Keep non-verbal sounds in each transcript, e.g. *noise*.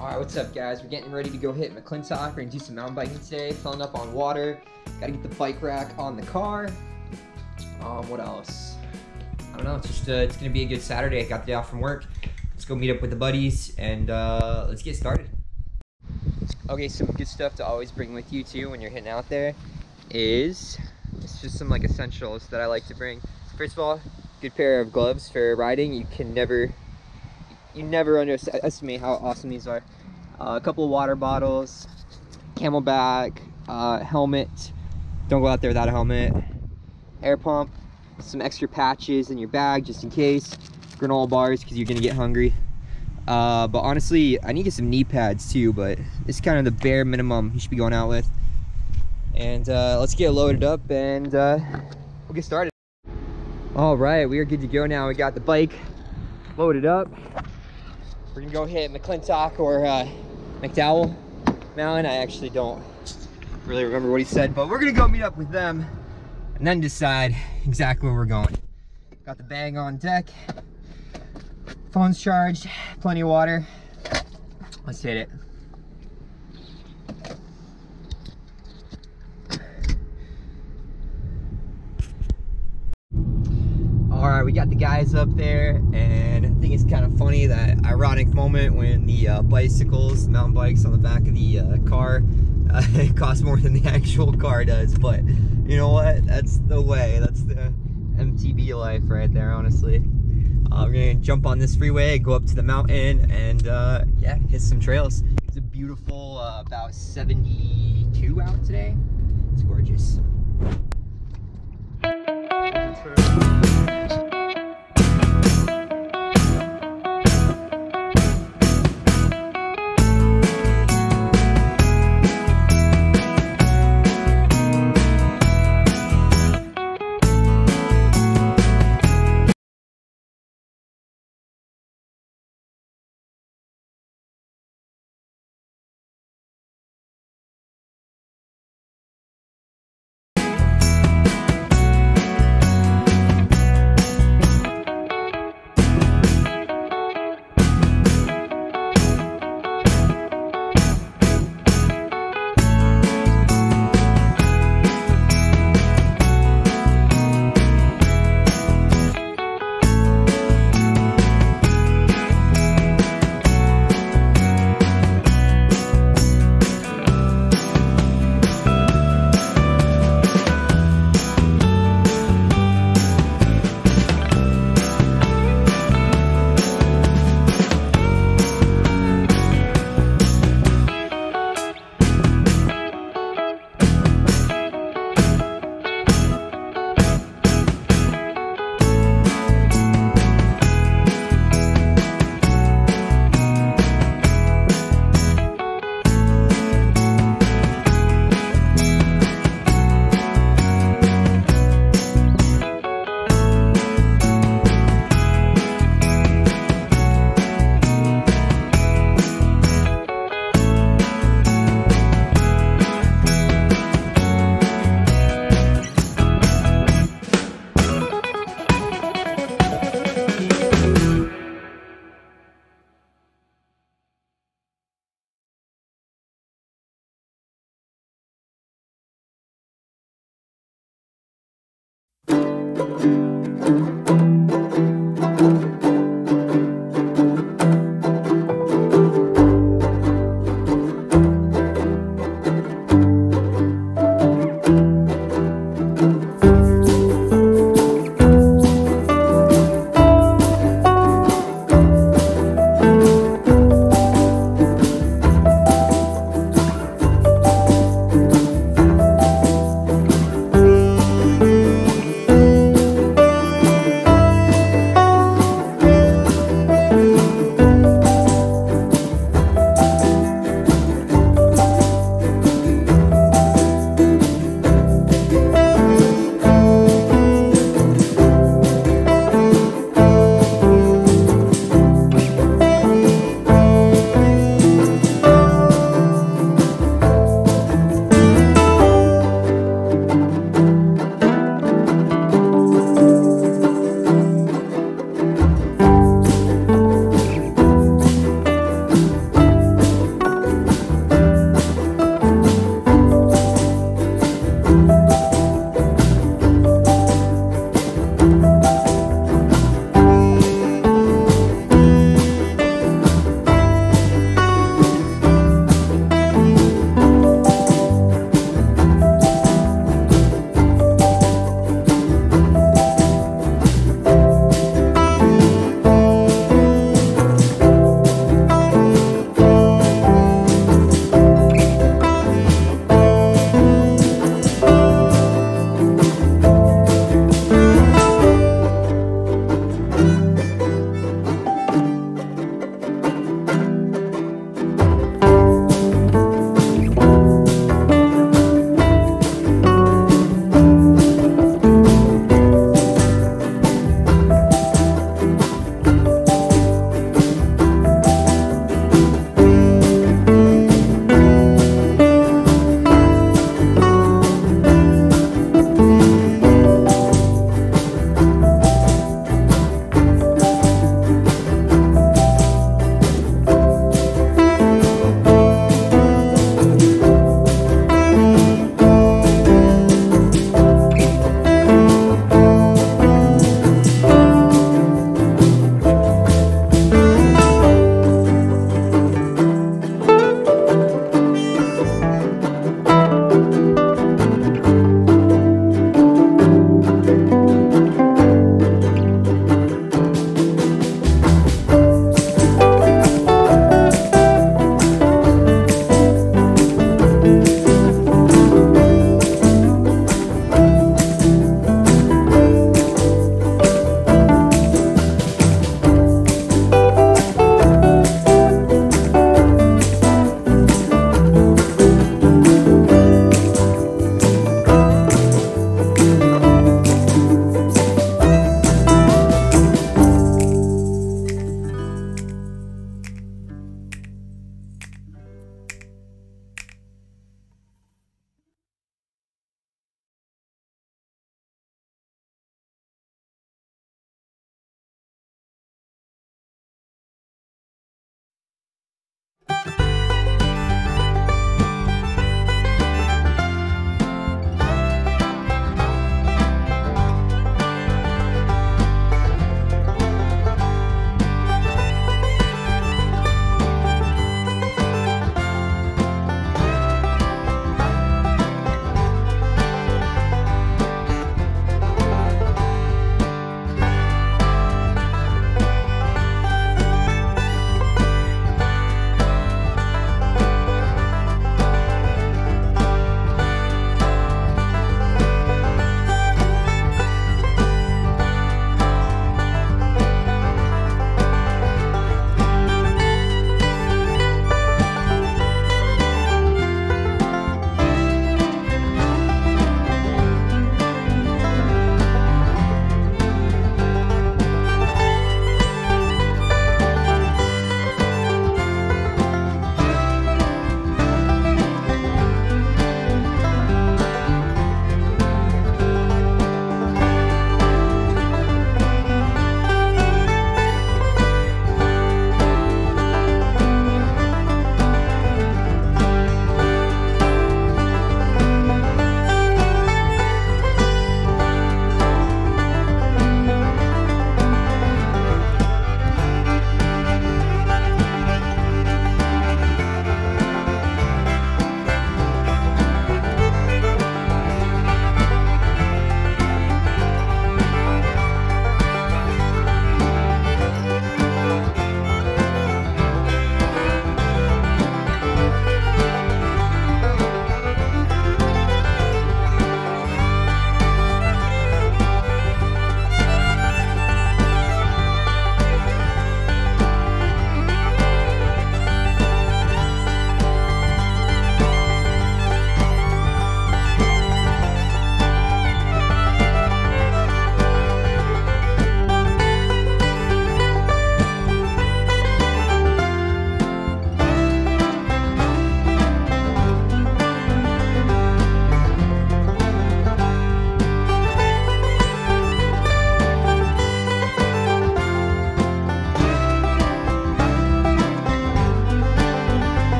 Alright, what's up guys? We're getting ready to go hit McClintock. We're gonna do some mountain biking today, filling up on water. Gotta get the bike rack on the car. Um, what else? I don't know, it's just, uh, it's gonna be a good Saturday. I got the day off from work. Let's go meet up with the buddies and uh, let's get started. Okay, some good stuff to always bring with you too when you're hitting out there is, it's just some like essentials that I like to bring. First of all, good pair of gloves for riding. You can never you never underestimate how awesome these are. Uh, a couple of water bottles, CamelBak, uh, helmet. Don't go out there without a helmet. Air pump, some extra patches in your bag just in case. Granola bars because you're gonna get hungry. Uh, but honestly, I need to get some knee pads too, but it's kind of the bare minimum you should be going out with. And uh, let's get loaded up and uh, we'll get started. All right, we are good to go now. We got the bike loaded up. We're gonna go hit McClintock or uh, McDowell Mountain. I actually don't really remember what he said, but we're gonna go meet up with them and then decide exactly where we're going. Got the bag on deck, phone's charged, plenty of water. Let's hit it. All right we got the guys up there and i think it's kind of funny that ironic moment when the uh, bicycles mountain bikes on the back of the uh, car uh, *laughs* it costs more than the actual car does but you know what? That's the way. That's the mtb life right there honestly. Uh, we're gonna jump on this freeway go up to the mountain and uh, yeah hit some trails. It's a beautiful uh, about 72 out today. It's gorgeous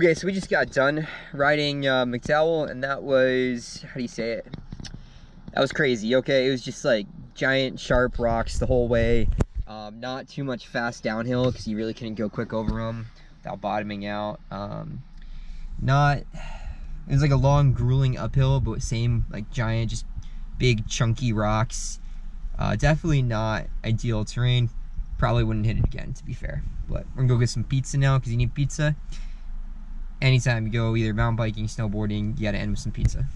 Okay, so we just got done riding uh, McDowell, and that was, how do you say it? That was crazy, okay? It was just like giant, sharp rocks the whole way. Um, not too much fast downhill because you really couldn't go quick over them without bottoming out. Um, not, it was like a long, grueling uphill, but same, like giant, just big, chunky rocks. Uh, definitely not ideal terrain. Probably wouldn't hit it again, to be fair. But we're gonna go get some pizza now because you need pizza anytime you go either mountain biking, snowboarding, you gotta end with some pizza.